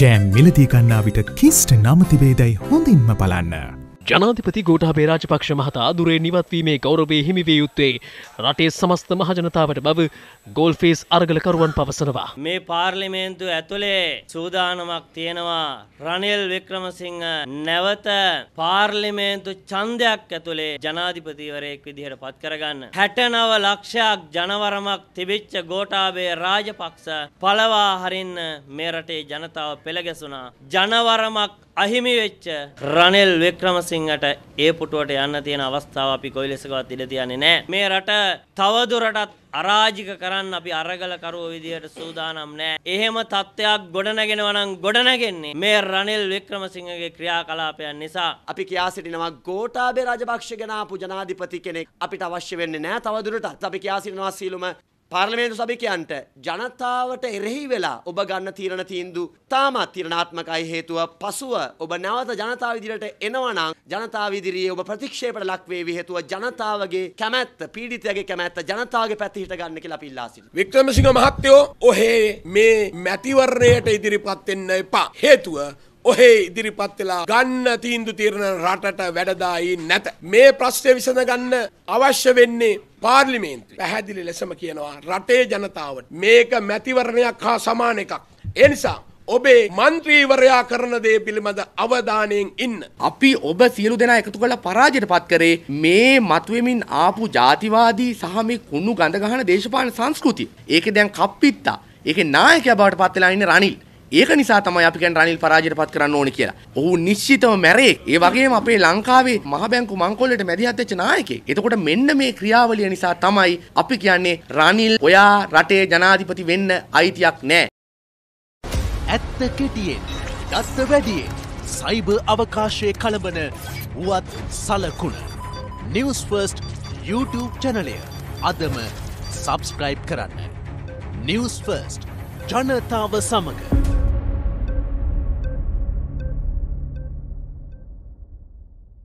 Jam මිලදී ගන්නා විට කිස්ට නමතිබේදැයි හොඳින්ම බලන්න. ජනාධිපති ගෝටාබේ රාජපක්ෂ මහතා දුරේ නිවත්වීමේ ගෞරවේ හිමිවේ යුත්තේ රටේ සමස්ත මහජනතාවට බව ගෝල්ෆේස් අර්ගලකරුවන් පවසනවා. මේ පාර්ලිමේන්තු ඇතුළේ සූදානමක් තියෙනවා රනිල් වික්‍රමසිංහ නැවත පාර්ලිමේන්තු ඡන්දයක් ඇතුළේ ජනාධිපතිවරයෙක් විදිහට පත් කරගන්න. 69 ලක්ෂයක් ජනවරමක් තිබිච්ච ගෝඨාභය රාජපක්ෂ පළවා හරින්න මේ රටේ ජනතාව පෙළගැසුණා. ජනවරමක් අහිමි වෙච්ච රනිල් වික්‍රමසිංහට ඒ පුටුවට යන්න තියෙන අවස්ථාව අපි කොයි ලෙසකවත් ඉඩ තියන්නේ නැහැ. මේ රට තවදුරටත් අරාජික කරන්න අපි අරගල කරුව විදිහට සූදානම් නෑ. එහෙම තත්ත්වයක් ගොඩනගෙනවා නම් ගොඩනගෙන්නේ මේ රනිල් වික්‍රමසිංහගේ ක්‍රියාකලාපයන් නිසා. අපි කියා සිටිනවා ගෝඨාභය රාජපක්ෂ ගැන ආපු ජනාධිපති කෙනෙක් අපිට අවශ්‍ය වෙන්නේ නැහැ තවදුරටත්. අපි කියා සිටිනවා සීලුම පාර්ලිමේන්තු සභිකයන්ට ජනතාවට එරෙහි වෙලා ඔබ ගන්න තීරණ තීන්දුව තාමත් තීරණාත්මකයි හේතුව පසුව ඔබ නැවත ජනතාව ඉදිරියට එනවා නම් ජනතාව ඉදිරියේ ඔබ ප්‍රතික්ෂේපයට ලක් වේවි හේතුව ජනතාවගේ කැමැත්ත පීඩිතයාගේ කැමැත්ත ජනතාවගේ පැත්තේ හිට ගන්න කියලා අපි ඉල්ලා සිටිනවා. වික්‍රමසිංහ මහත්තයෝ ඔහේ මේ මැතිවරණයට ඉදිරිපත් වෙන්න එපා. හේතුව ඔහේ ඉදිරිපත් වෙලා ගන්න තීන්දුව తీරන රටට වැඩදායි නැත. මේ ප්‍රශ්නය විසඳගන්න අවශ්‍ය වෙන්නේ පාර්ලිමේන්තුව. පැහැදිලි ලෙසම කියනවා රටේ ජනතාවට මේක මැතිවරණයක් හා සමාන එකක්. ඒ නිසා ඔබේ මන්ත්‍රීවරයා කරන දේ පිළිබඳ අවධානයෙන් ඉන්න. අපි ඔබ සියලු දෙනා එකතු කරලා පරාජයට පත් කරේ මේ මතුවෙමින් ආපු ජාතිවාදී සහ මේ කුණු ගඳ ගහන දේශපාලන සංස්කෘතිය. ඒකේ දැන් කප්පිත්තා. ඒකේ නායකයා බවට පත් වෙලා ඉන්නේ රනිල්. ඒක නිසා තමයි අපි කියන්නේ රනිල් පරාජයට පත් කරන්න ඕනේ කියලා. ඔහු නිශ්චිතව මැරේ. ඒ වගේම අපේ ලංකාවේ මහ බැංකු මංකොල්ලට මැදිහත් වෙච්ච නායකයෙක්. එතකොට මෙන්න මේ ක්‍රියාවලිය නිසා තමයි අපි කියන්නේ රනිල් ඔයා රටේ ජනාධිපති වෙන්න අයිතියක් නැහැ. ඇත්ත කෙටියෙන් දත්ත වැඩියෙන් සයිබ අවකාශය කළඹන වුවත් සලකුණ නිවස් ෆර්ස්ට් YouTube චැනලය අදම සබස්ක්‍රයිබ් කරන්න. නිවස් ෆර්ස්ට් ජනතාව සමඟ